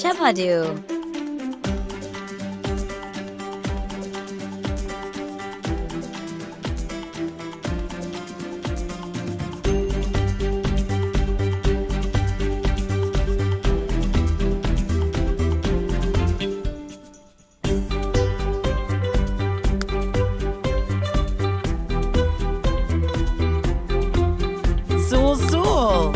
Chapadu. Sul Sul.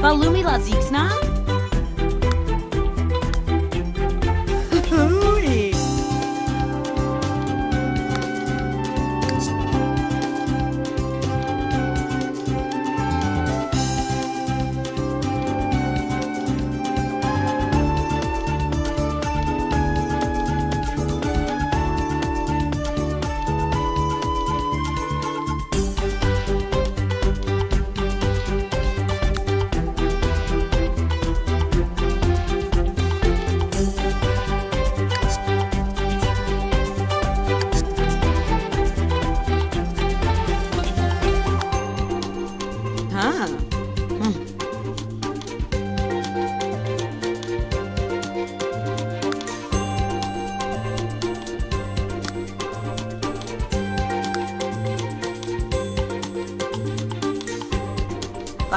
Balumi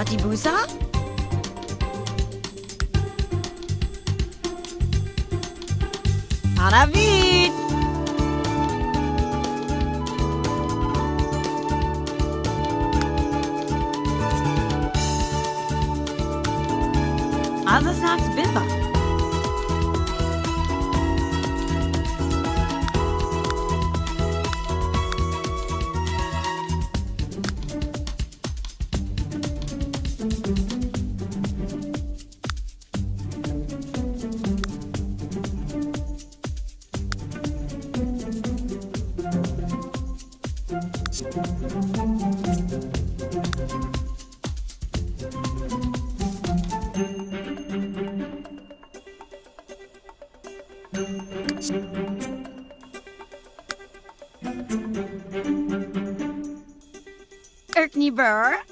Batibusa? Maravilha! Erknie Burr.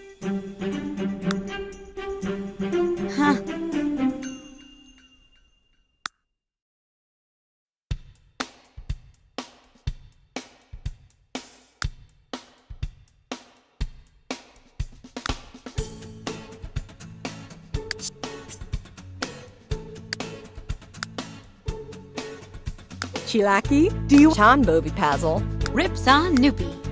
Chilaki. Do you Chan Bovi Pazzle? Rips on Noopy.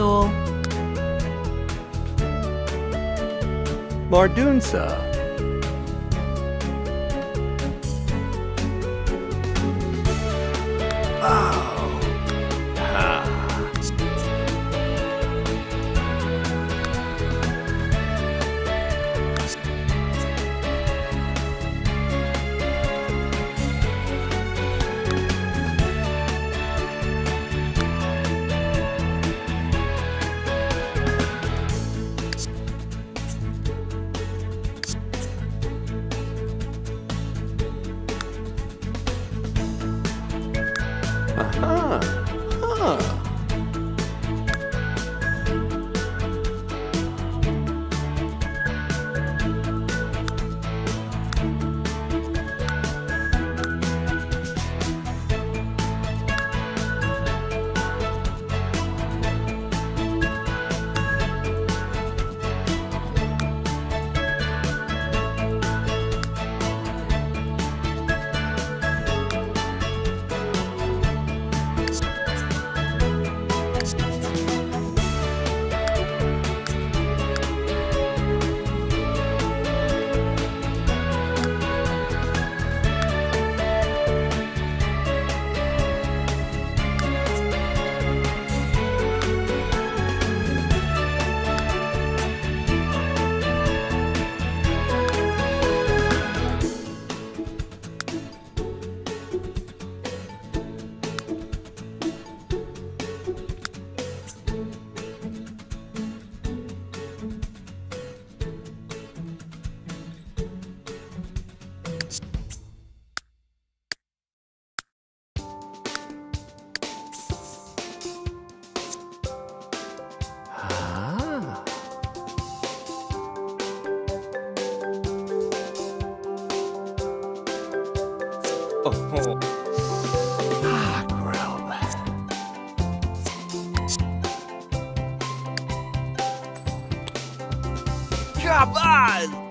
Sul. Mardunsa. Capaz.